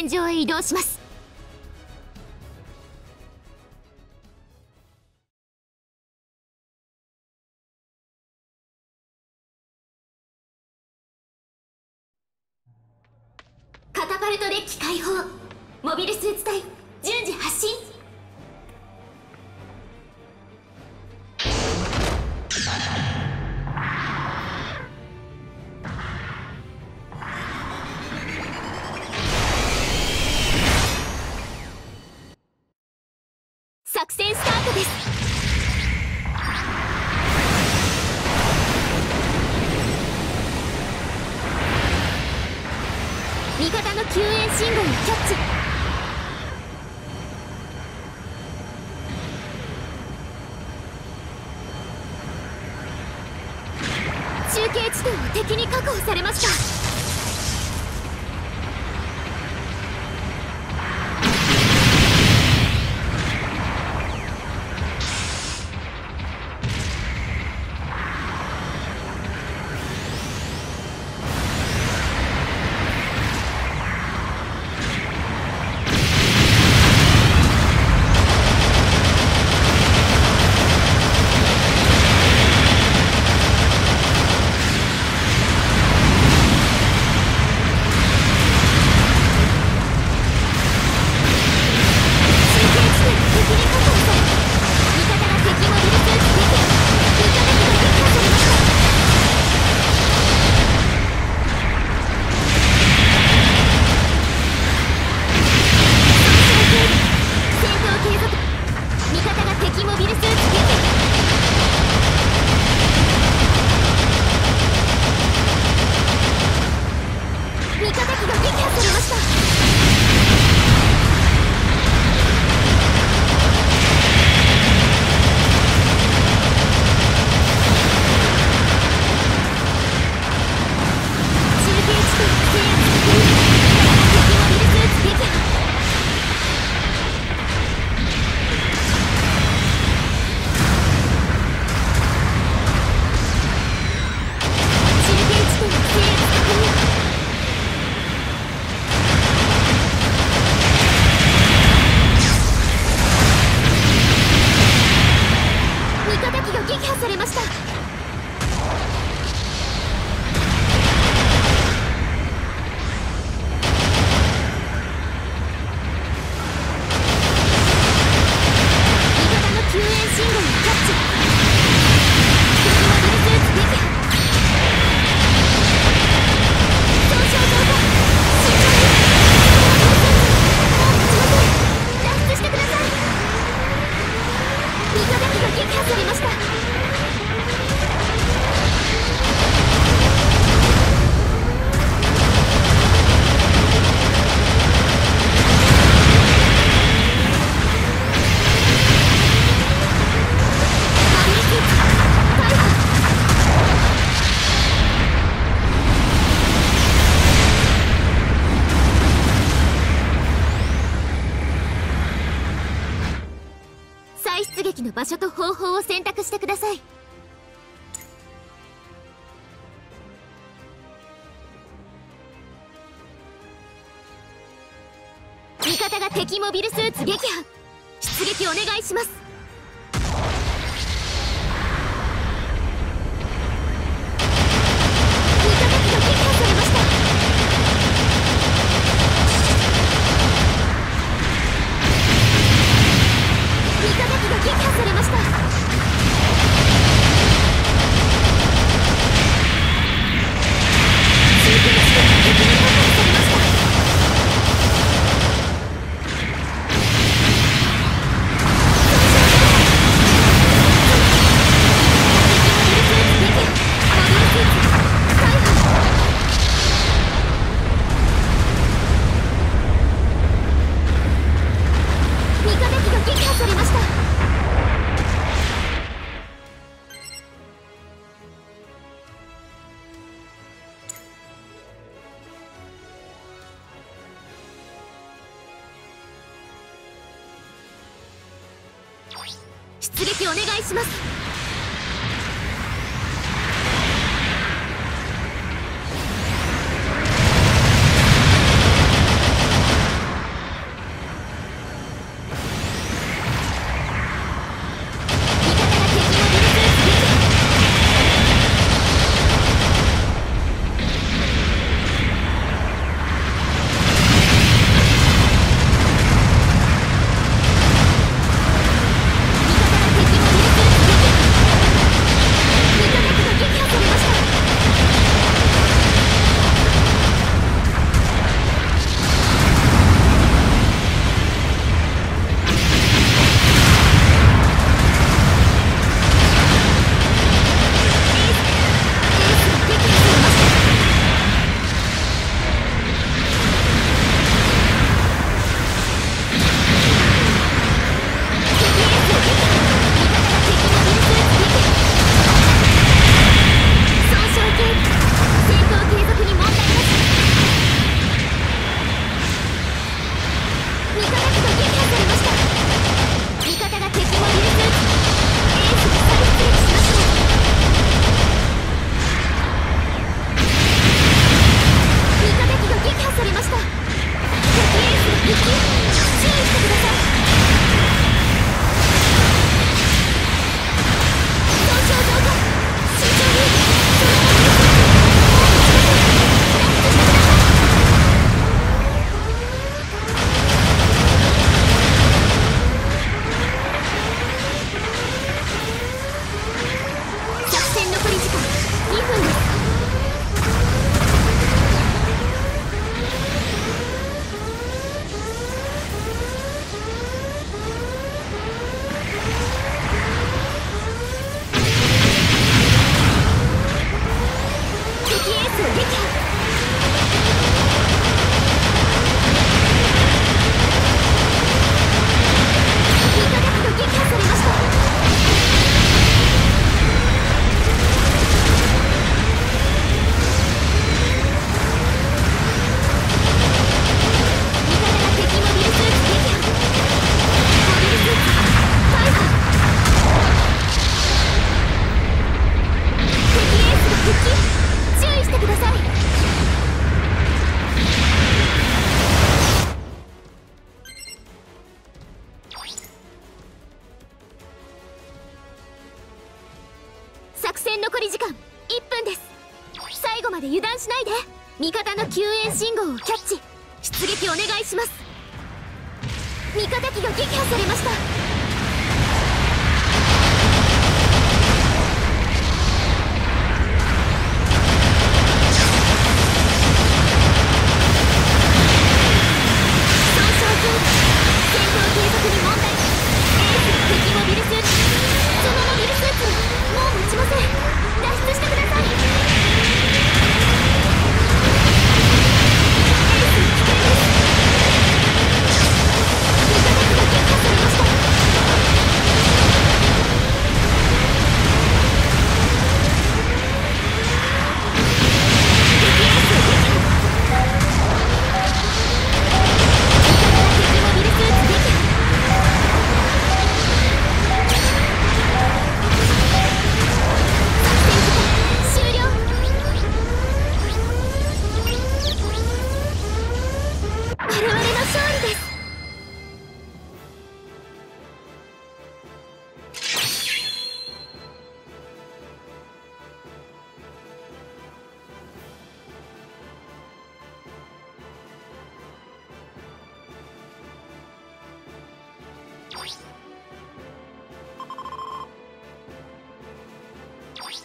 戦場へ移動します。カタパルトデッキ解放。モビルスーツ隊。戦スタートです。味方の救援信号をキャッチ。中継地点を敵に確保されました。敵が撃破されました。の場所と方法を選択してください。味方が敵モビルスーツ撃破。出撃お願いします。出撃お願いします。残り時間1分です。最後まで油断しないで。味方の救援信号をキャッチ。出撃お願いします。味方機が撃破されました。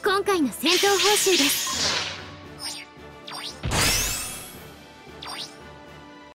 今回の戦闘報酬です。